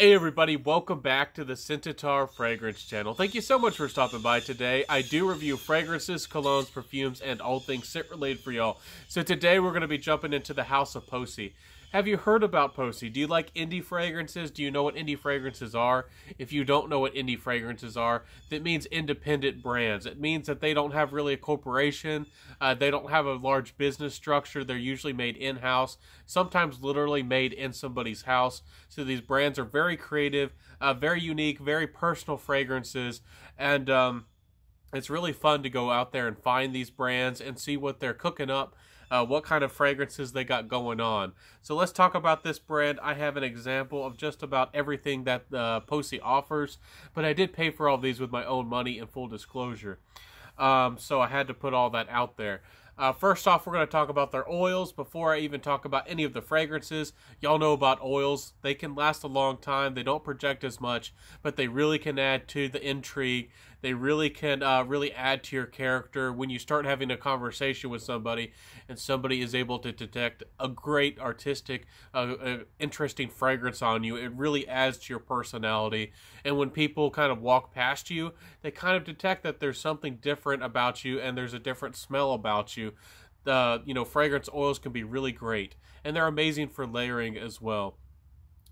Hey everybody, welcome back to the Scentitar Fragrance channel. Thank you so much for stopping by today. I do review fragrances, colognes, perfumes, and all things scent related for y'all. So today we're going to be jumping into the House of Poesie. Have you heard about Poesie? Do you like indie fragrances? Do you know what indie fragrances are? If you don't know what indie fragrances are, that means independent brands. It means that they don't have really a corporation. Uh, they don't have a large business structure. They're usually made in-house, sometimes literally made in somebody's house. So these brands are very creative, uh, very unique, very personal fragrances, and um, it's really fun to go out there and find these brands and see what they're cooking up uh, what kind of fragrances they got going on. So let's talk about this brand. I have an example of just about everything that uh, Poesie offers, but I did pay for all these with my own money in full disclosure. Um, so I had to put all that out there. Uh, first off, we're going to talk about their oils. Before I even talk about any of the fragrances, y'all know about oils. They can last a long time. They don't project as much, but they really can add to the intrigue. They really can uh, really add to your character when you start having a conversation with somebody, and somebody is able to detect a great artistic, uh, uh, interesting fragrance on you. It really adds to your personality. And when people kind of walk past you, they kind of detect that there's something different about you, and there's a different smell about you. The you know fragrance oils can be really great, and they're amazing for layering as well.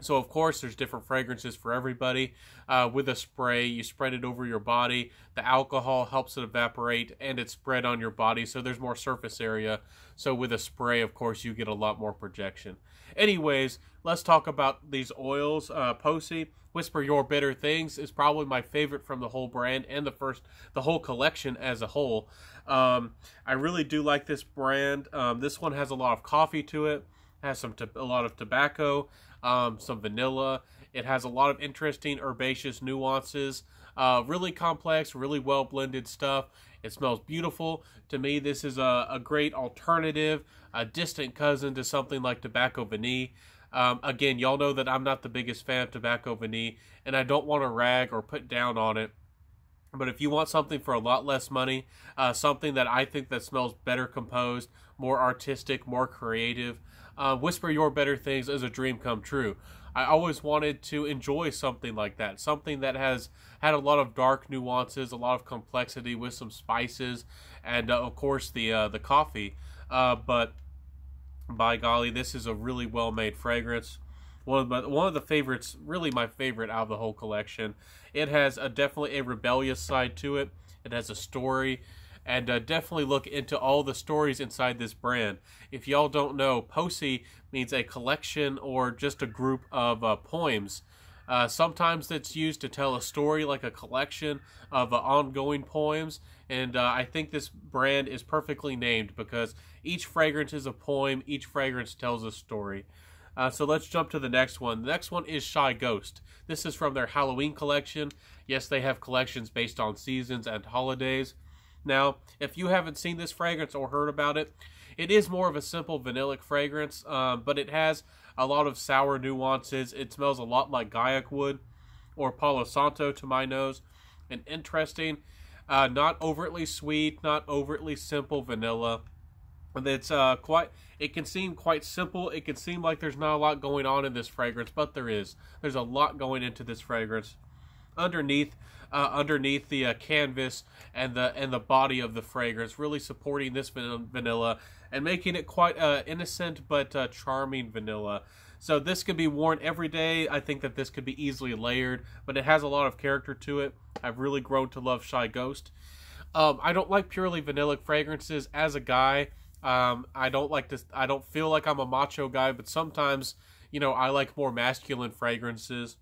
So of course, there's different fragrances for everybody. Uh, with a spray, you spread it over your body. The alcohol helps it evaporate, and it's spread on your body, so there's more surface area. So with a spray, of course, you get a lot more projection. Anyways, let's talk about these oils. Uh, Poesie Whisper Your Bitter Things is probably my favorite from the whole brand and the first, the whole collection as a whole. Um, I really do like this brand. Um, this one has a lot of coffee to it has some a lot of tobacco, um, some vanilla. It has a lot of interesting herbaceous nuances. Uh, really complex, really well blended stuff. It smells beautiful. To me, this is a, a great alternative, a distant cousin to something like Tobacco Vanille. Um, again, y'all know that I'm not the biggest fan of Tobacco Vanille, and I don't want to rag or put down on it. But if you want something for a lot less money, uh, something that I think that smells better composed, more artistic, more creative, uh, Whisper Your Bitter Things is a dream come true. I always wanted to enjoy something like that, something that has had a lot of dark nuances, a lot of complexity with some spices, and uh, of course the uh, the coffee. Uh, but by golly, this is a really well made fragrance. One of my, one of the favorites, really my favorite out of the whole collection. It has a definitely a rebellious side to it. It has a story and uh, definitely look into all the stories inside this brand. If y'all don't know, Poesie means a collection or just a group of uh, poems. Uh, sometimes it's used to tell a story like a collection of uh, ongoing poems, and uh, I think this brand is perfectly named because each fragrance is a poem, each fragrance tells a story. Uh, so let's jump to the next one. The next one is Shy Ghost. This is from their Halloween collection. Yes, they have collections based on seasons and holidays. Now, if you haven't seen this fragrance or heard about it, it is more of a simple vanillic fragrance, um, but it has a lot of sour nuances. It smells a lot like Guaiac wood or Palo Santo to my nose. And interesting, uh, not overtly sweet, not overtly simple vanilla. It's uh, quite. It can seem quite simple. It can seem like there's not a lot going on in this fragrance, but there is. There's a lot going into this fragrance underneath uh, underneath the uh, canvas and the and the body of the fragrance, really supporting this vanilla and making it quite uh, innocent but uh, charming vanilla. So this could be worn every day. I think that this could be easily layered, but it has a lot of character to it. I've really grown to love Shy Ghost. Um, I don't like purely vanilla fragrances as a guy. Um, I don't like to. I don't feel like I'm a macho guy, but sometimes, you know, I like more masculine fragrances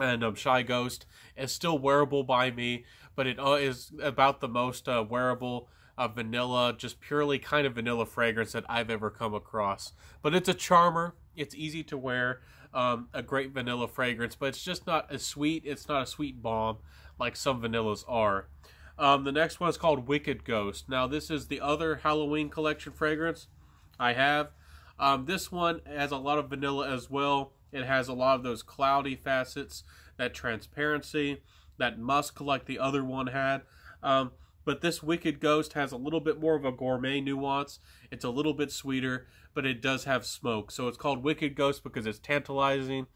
and um, Shy Ghost is still wearable by me, but it uh, is about the most uh, wearable uh, vanilla, just purely kind of vanilla fragrance that I've ever come across. But it's a charmer. It's easy to wear. Um, a great vanilla fragrance, but it's just not as sweet. It's not a sweet bomb like some vanillas are. Um, the next one is called Wicked Ghost. Now, this is the other Halloween collection fragrance I have. Um, this one has a lot of vanilla as well. It has a lot of those cloudy facets, that transparency, that musk like the other one had. Um, but this Wicked Ghost has a little bit more of a gourmet nuance. It's a little bit sweeter, but it does have smoke. So it's called Wicked Ghost because it's tantalizing,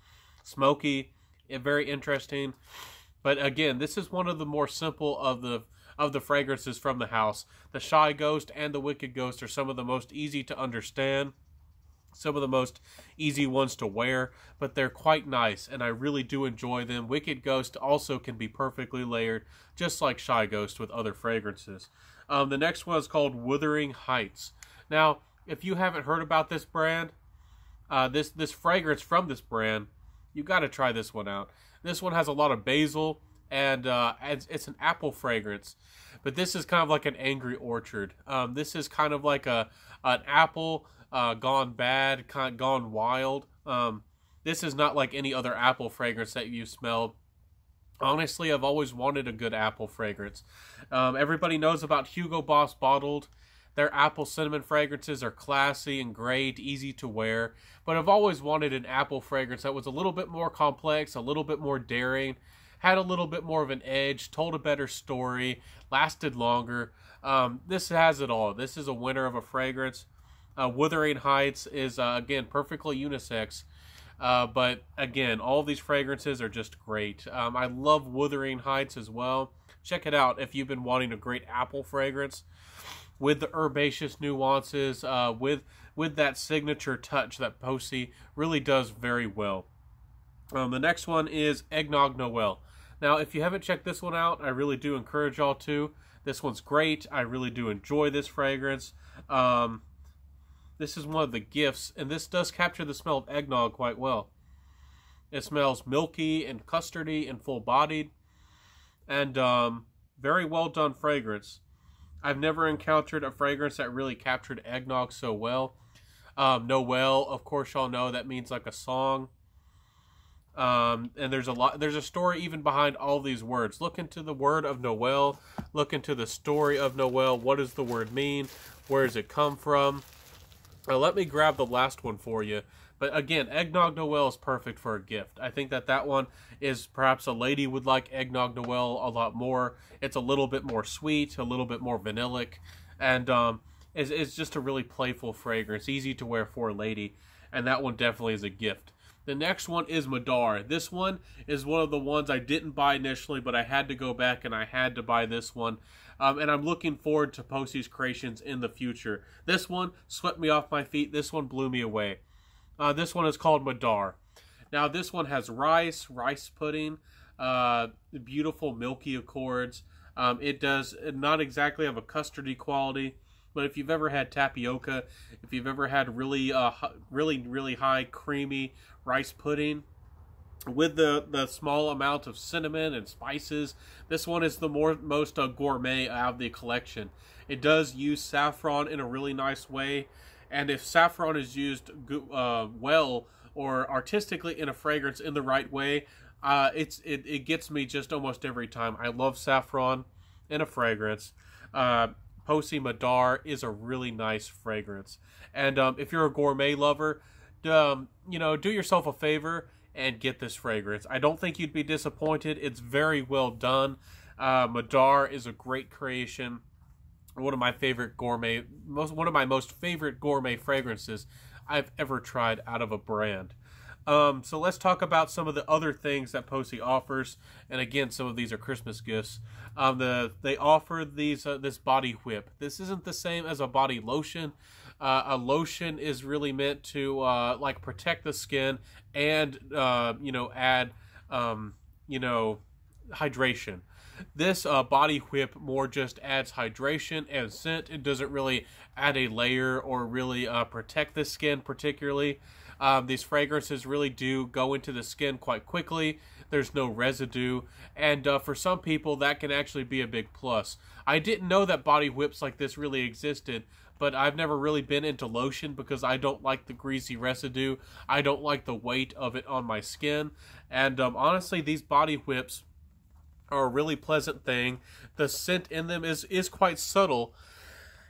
smoky, very interesting. But again, this is one of the more simple of the of the fragrances from the house. The Shy Ghost and the Wicked Ghost are some of the most easy to understand, some of the most easy ones to wear, but they're quite nice and I really do enjoy them. Wicked Ghost also can be perfectly layered, just like Shy Ghost with other fragrances. Um, the next one is called Wuthering Heights. Now, if you haven't heard about this brand, uh, this this fragrance from this brand, you got to try this one out. This one has a lot of basil and uh, it's, it's, an apple fragrance, but this is kind of like an angry orchard. Um, this is kind of like a an apple uh, gone bad, kind gone wild. Um, this is not like any other apple fragrance that you've smelled. Honestly, I've always wanted a good apple fragrance. Um, everybody knows about Hugo Boss bottled. Their apple cinnamon fragrances are classy and great, easy to wear. But I've always wanted an apple fragrance that was a little bit more complex, a little bit more daring, had a little bit more of an edge, told a better story, lasted longer. Um, this has it all. This is a winner of a fragrance. Uh, Wuthering Heights is, uh, again, perfectly unisex. Uh, but again, all these fragrances are just great. Um, I love Wuthering Heights as well. Check it out if you've been wanting a great apple fragrance with the herbaceous nuances, uh, with with that signature touch that Poesie really does very well. Um, the next one is Eggnog Noel. Now, if you haven't checked this one out, I really do encourage y'all to. This one's great. I really do enjoy this fragrance. Um, this is one of the gifts, and this does capture the smell of eggnog quite well. It smells milky and custardy and full bodied, and um, very well done fragrance. I've never encountered a fragrance that really captured eggnog so well. Um, Noel, of course, y'all know that means like a song. Um, and there's a lot. There's a story even behind all these words. Look into the word of Noel. Look into the story of Noel. What does the word mean? Where does it come from? Uh, let me grab the last one for you. But again, eggnog Noel is perfect for a gift. I think that that one is perhaps a lady would like eggnog Noel a lot more. It's a little bit more sweet, a little bit more vanillic, and um, it's, it's just a really playful fragrance, easy to wear for a lady, and that one definitely is a gift. The next one is Madar. This one is one of the ones I didn't buy initially, but I had to go back and I had to buy this one. Um, and I'm looking forward to Poesie's creations in the future. This one swept me off my feet. This one blew me away. Uh, this one is called Madar. Now, this one has rice, rice pudding, uh, beautiful milky accords. Um, it does not exactly have a custardy quality, but if you've ever had tapioca, if you've ever had really, uh, really, really high creamy rice pudding, with the the small amount of cinnamon and spices this one is the more most uh, gourmet out of the collection. It does use saffron in a really nice way and if saffron is used uh, well or artistically in a fragrance in the right way uh, it's it, it gets me just almost every time. I love saffron in a fragrance. Uh, Poesie Madar is a really nice fragrance and um, if you're a gourmet lover um, you know do yourself a favor and get this fragrance. I don't think you'd be disappointed. It's very well done. Uh, Madar is a great creation. One of my favorite gourmet, most one of my most favorite gourmet fragrances I've ever tried out of a brand. Um, so let's talk about some of the other things that Poesie offers, and again, some of these are Christmas gifts. Um, the they offer these uh, this body whip. This isn't the same as a body lotion. Uh, a lotion is really meant to uh, like protect the skin and uh, you know add um, you know hydration. This uh, body whip more just adds hydration and scent. It doesn't really add a layer or really uh, protect the skin particularly. Um, these fragrances really do go into the skin quite quickly. There's no residue, and uh, for some people that can actually be a big plus. I didn't know that body whips like this really existed, but I've never really been into lotion because I don't like the greasy residue. I don't like the weight of it on my skin. And um, honestly, these body whips are a really pleasant thing. The scent in them is, is quite subtle.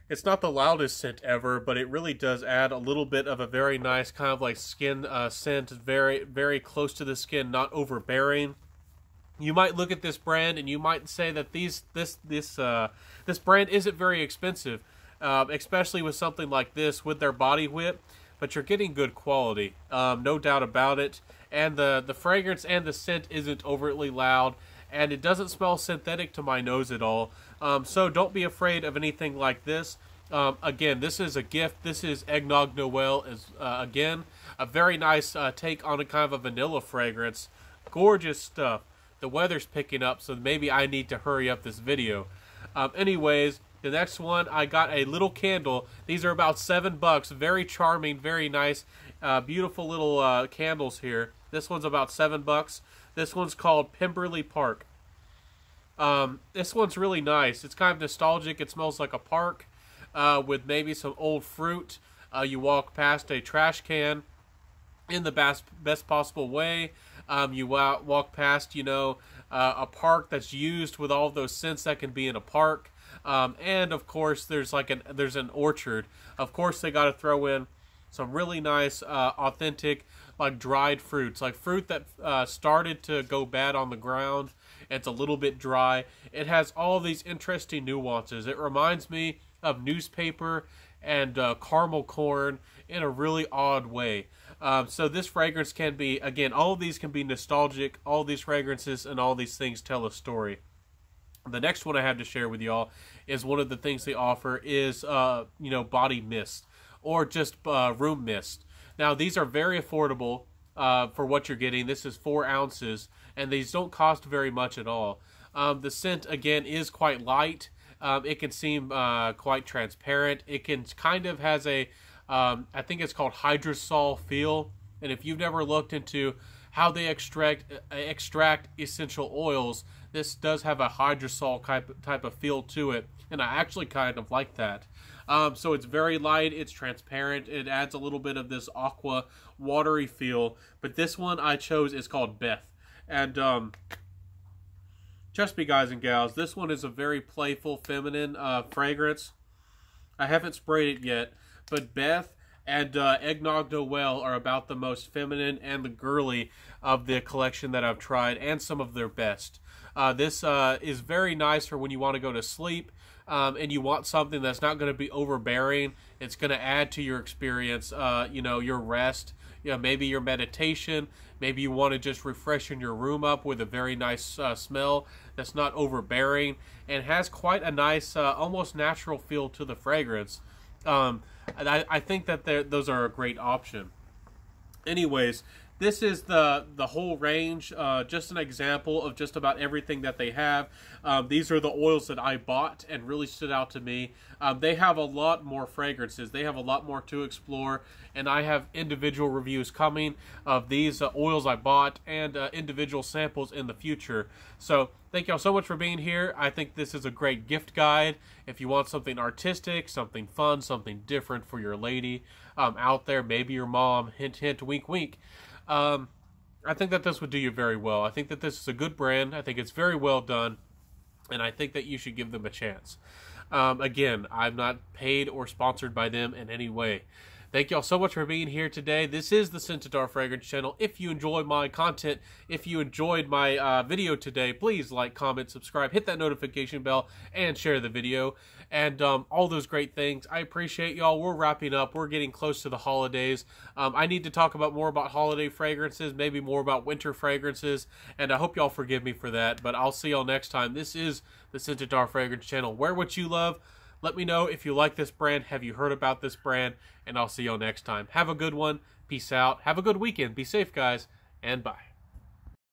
It's not the loudest scent ever, but it really does add a little bit of a very nice kind of like skin uh, scent, very very close to the skin, not overbearing you might look at this brand and you might say that these this this uh, this brand isn't very expensive, uh, especially with something like this with their body whip. but you're getting good quality, um, no doubt about it. And the the fragrance and the scent isn't overtly loud, and it doesn't smell synthetic to my nose at all. Um, so don't be afraid of anything like this. Um, again, this is a gift. This is Eggnog Noel. Is uh, again a very nice uh, take on a kind of a vanilla fragrance. Gorgeous stuff. The weather's picking up, so maybe I need to hurry up this video. Um, anyways, the next one, I got a little candle. These are about seven bucks. Very charming, very nice, uh, beautiful little uh, candles here. This one's about seven bucks. This one's called Pemberley Park. Um, this one's really nice. It's kind of nostalgic. It smells like a park uh, with maybe some old fruit. Uh, you walk past a trash can in the best best possible way. Um, you walk past, you know, uh, a park that's used with all those scents that can be in a park. Um, and of course, there's like an there's an orchard. Of course, they got to throw in some really nice, uh, authentic, like dried fruits, like fruit that uh, started to go bad on the ground. It's a little bit dry. It has all these interesting nuances. It reminds me of newspaper and uh, caramel corn in a really odd way. Um, so this fragrance can be again, all of these can be nostalgic. All these fragrances and all these things tell a story. The next one I have to share with y'all is one of the things they offer is uh, you know body mist or just uh, room mist. Now these are very affordable uh, for what you're getting. This is four ounces, and these don't cost very much at all. Um, the scent again is quite light. Um, it can seem uh, quite transparent. It can kind of has a, um, I think it's called hydrosol feel. And if you've never looked into how they extract uh, extract essential oils, this does have a hydrosol type type of feel to it, and I actually kind of like that. Um, so it's very light, it's transparent, it adds a little bit of this aqua watery feel. But this one I chose is called Beth, and um, trust me, guys and gals, this one is a very playful, feminine uh, fragrance. I haven't sprayed it yet, but Beth and uh, Eggnog Noel are about the most feminine and the girly of the collection that I've tried, and some of their best. Uh, this uh, is very nice for when you want to go to sleep um, and you want something that's not going to be overbearing. It's going to add to your experience, uh, you know, your rest, you know, maybe your meditation. Maybe you want to just refreshen your room up with a very nice uh, smell that's not overbearing and has quite a nice, uh, almost natural feel to the fragrance. Um, I, I think that those are a great option. Anyways, this is the the whole range uh, just an example of just about everything that they have. Um, these are the oils that i bought and really stood out to me. Um, they have a lot more fragrances. They have a lot more to explore and i have individual reviews coming of these uh, oils i bought and uh, individual samples in the future. So thank y'all so much for being here. I think this is a great gift guide. If you want something artistic something fun something different for your lady um, out there maybe your mom hint hint wink wink um, I think that this would do you very well. I think that this is a good brand. I think it's very well done, and I think that you should give them a chance. Um, again, I'm not paid or sponsored by them in any way. Thank y'all so much for being here today. This is the Scentitar Fragrance Channel. If you enjoy my content, if you enjoyed my uh, video today, please like, comment, subscribe, hit that notification bell, and share the video. And um, all those great things. I appreciate y'all. We're wrapping up. We're getting close to the holidays. Um, I need to talk about more about holiday fragrances, maybe more about winter fragrances. And I hope y'all forgive me for that. But I'll see y'all next time. This is the Scentitar Fragrance Channel. Wear what you love. Let me know if you like this brand. Have you heard about this brand? And I'll see y'all next time. Have a good one. Peace out. Have a good weekend. Be safe, guys. And bye.